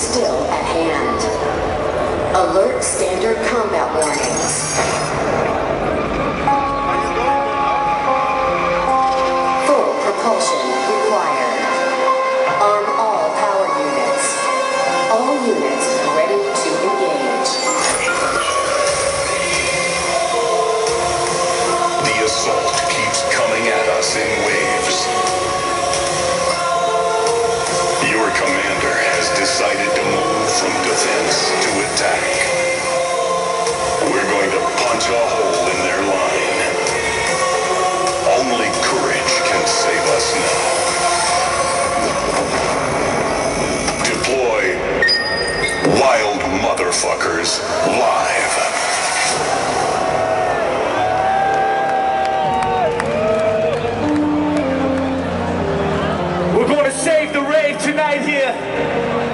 still at hand. Alert standard combat warnings. attack. We're going to punch a hole in their line. Only courage can save us now. Deploy Wild Motherfuckers Live. We're going to save the rave tonight here.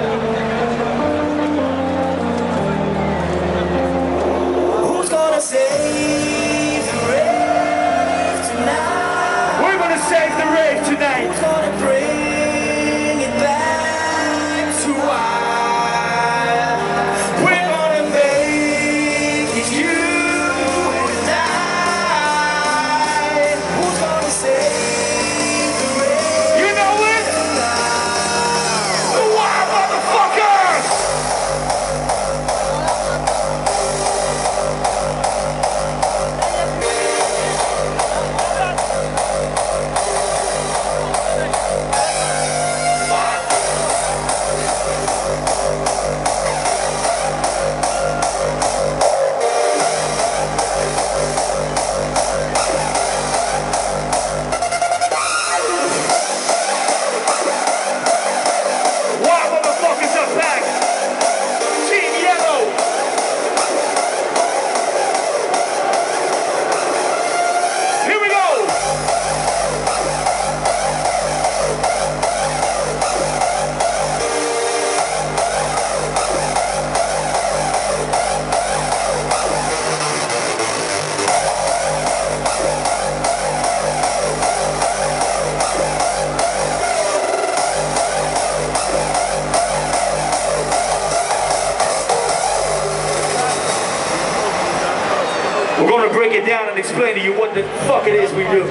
and explain to you what the fuck it is we do.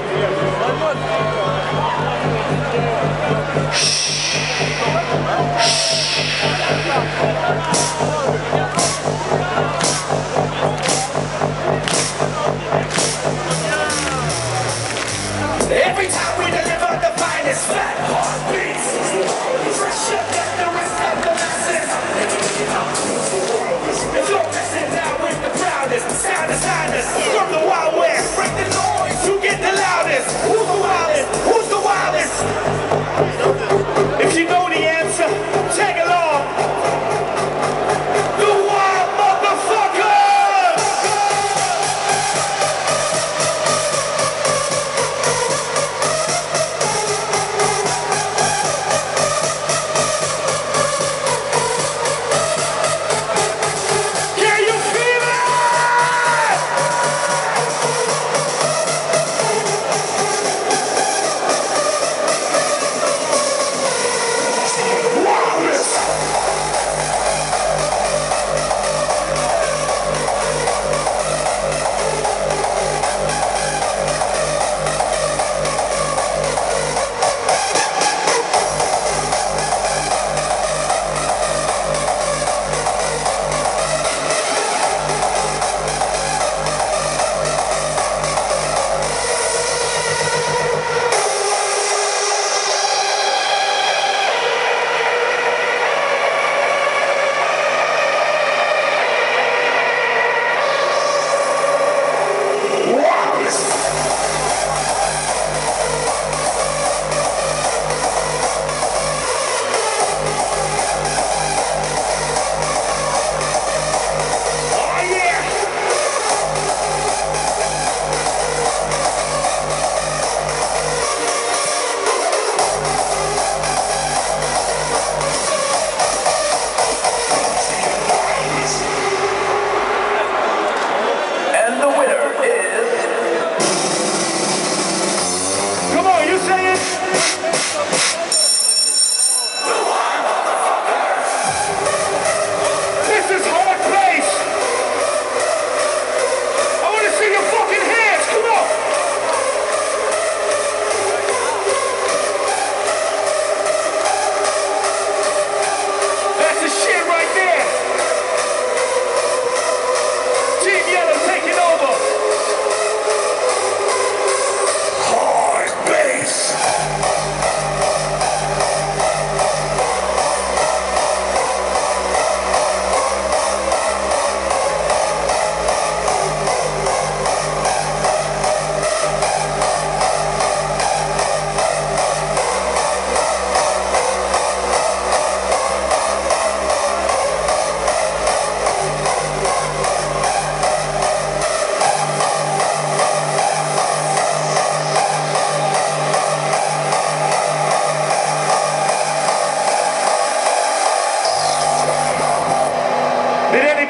Shh. Shh.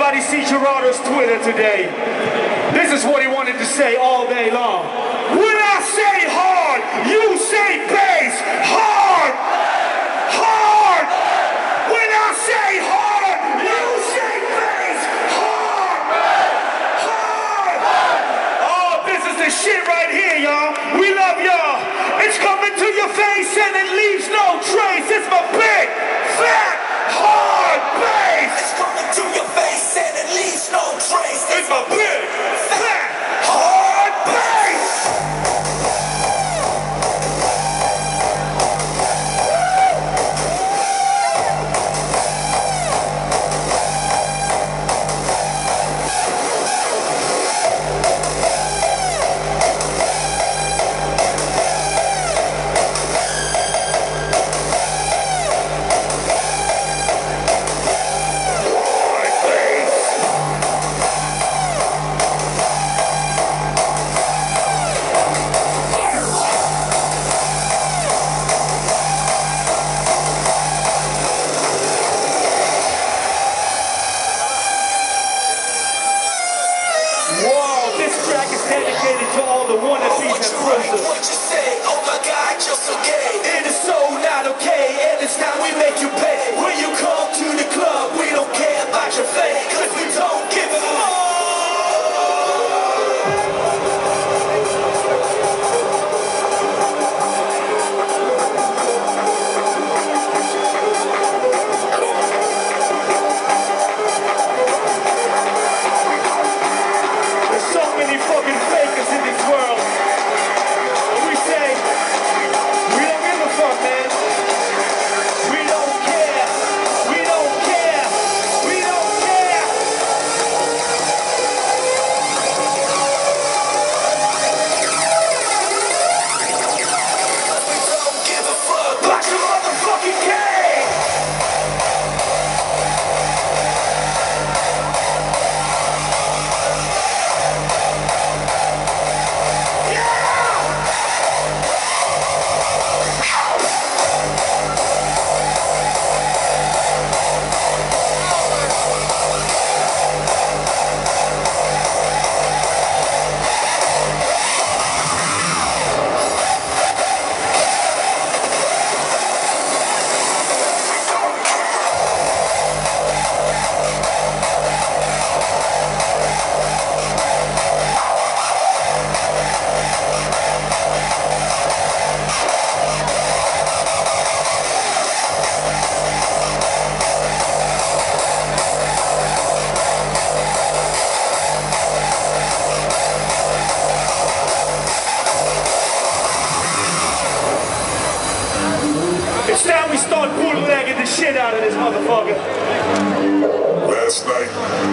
Everybody see Gerardo's Twitter today. This is what he wanted to say all day long. When I say hard, you say bass. Hard! Hard! When I say hard, you say bass. Hard! Hard! Oh, this is the shit right here, y'all. We love y'all. It's coming to your face and it leaves no trace. It's my big, fat,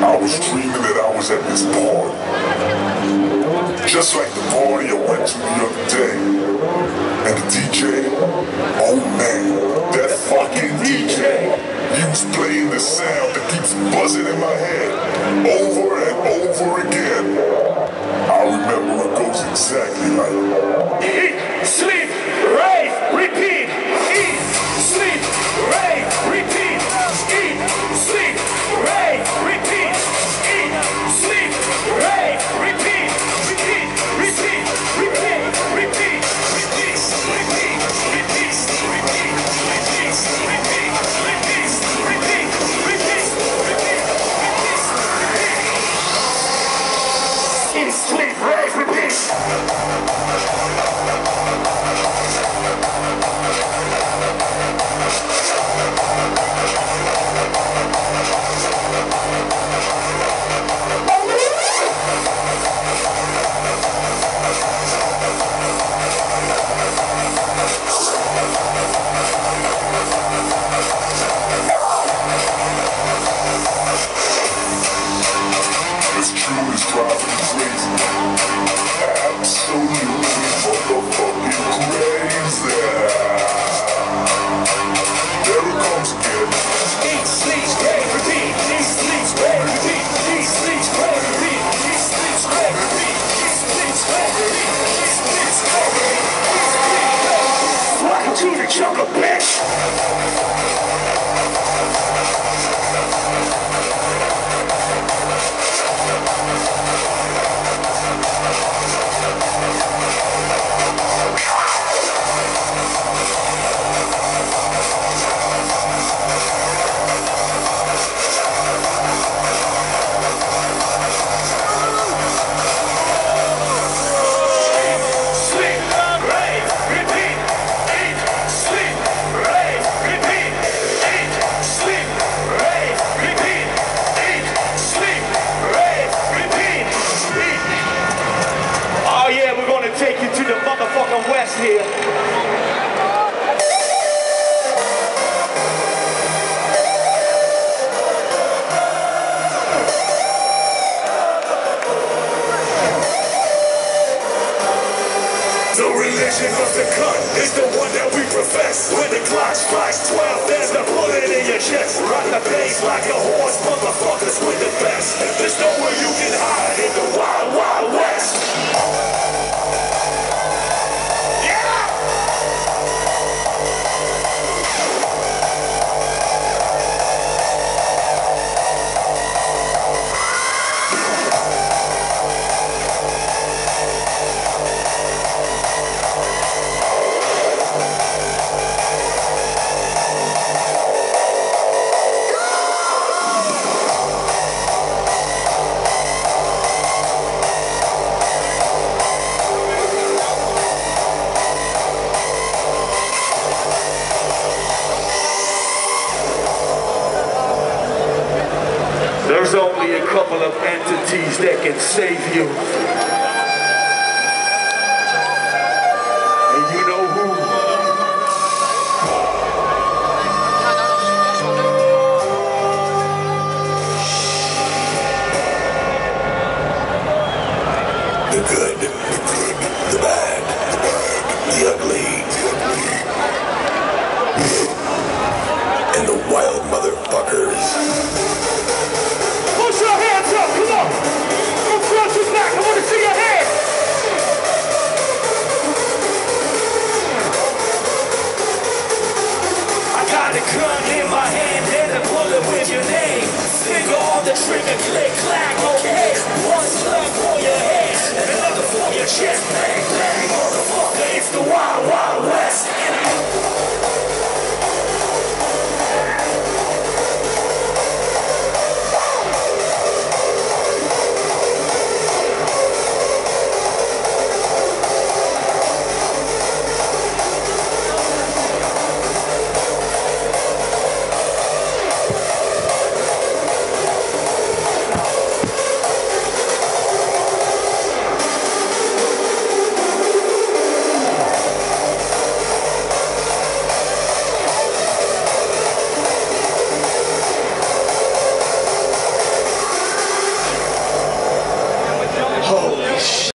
I was dreaming that I was at this party. Just like the party I went to the other day. And the DJ, oh man, that fucking DJ. He was playing the sound that keeps buzzing in my head over and over again. I remember it goes exactly like. Eat, sleep, entities that can save. Got the gun in my hand and the bullet with your name. Finger on the trigger, click, clack, okay. One slug for your head, another for your chest. Bang, bang, motherfucker, it's the Wild Wild West.